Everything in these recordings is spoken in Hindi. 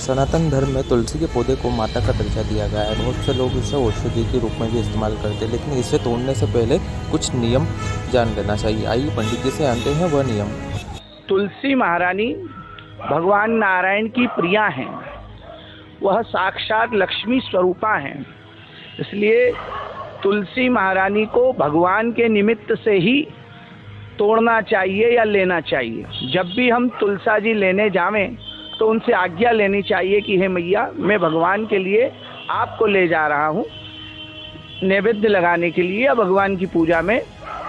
सनातन धर्म में तुलसी के पौधे को माता का दर्जा दिया गया है। बहुत से लोग इसे औषधि के रूप में भी इस्तेमाल करते हैं, लेकिन इसे तोड़ने से पहले कुछ नियम जान लेना चाहिए। आइए, पंडित जी से जानते हैं वह नियम। तुलसी महारानी भगवान नारायण की प्रिया हैं। वह साक्षात लक्ष्मी स्वरूपा हैं। इसलिए तुलसी महारानी को भगवान के निमित्त से ही तोड़ना चाहिए या लेना चाहिए। जब भी हम तुलसा जी लेने जावें तो उनसे आज्ञा लेनी चाहिए कि, हे मैया, मैं भगवान के लिए आपको ले जा रहा हूँ नैवेद्य लगाने के लिए या भगवान की पूजा में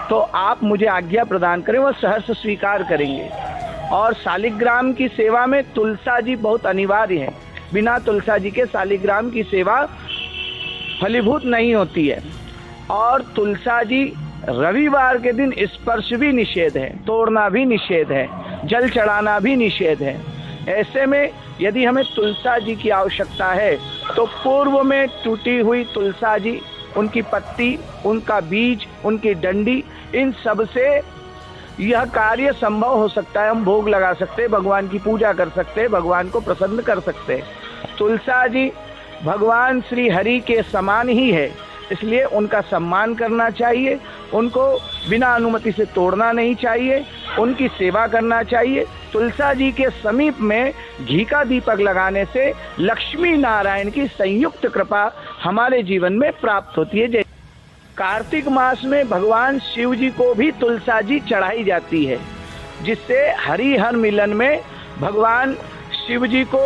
तो आप मुझे आज्ञा प्रदान करें वह सहर्ष स्वीकार करेंगे। और शालिग्राम की सेवा में तुलसा जी बहुत अनिवार्य है। बिना तुलसा जी के शालिग्राम की सेवा फलीभूत नहीं होती है। और तुलसा जी रविवार के दिन स्पर्श भी निषेध है, तोड़ना भी निषेध है, जल चढ़ाना भी निषेध है। ऐसे में यदि हमें तुलसा जी की आवश्यकता है तो पूर्व में टूटी हुई तुलसा जी, उनकी पत्ती, उनका बीज, उनकी डंडी, इन सबसे यह कार्य संभव हो सकता है। हम भोग लगा सकते हैं भगवान की पूजा कर सकते हैं भगवान को प्रसन्न कर सकते। हैं तुलसा जी भगवान श्री हरि के समान ही है, इसलिए उनका सम्मान करना चाहिए, उनको बिना अनुमति से तोड़ना नहीं चाहिए, उनकी सेवा करना चाहिए। तुलसा जी के समीप में घी का दीपक लगाने से लक्ष्मी नारायण की संयुक्त कृपा हमारे जीवन में प्राप्त होती है। कार्तिक मास में भगवान शिव जी को भी तुलसा जी चढ़ाई जाती है, जिससे हरिहर मिलन में भगवान शिव जी को,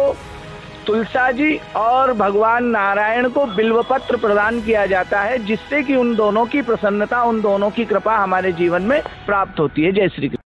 तुलसा जी और भगवान नारायण को बिल्व पत्र प्रदान किया जाता है, जिससे कि उन दोनों की प्रसन्नता, उन दोनों की कृपा हमारे जीवन में प्राप्त होती है। जय श्री कृष्ण।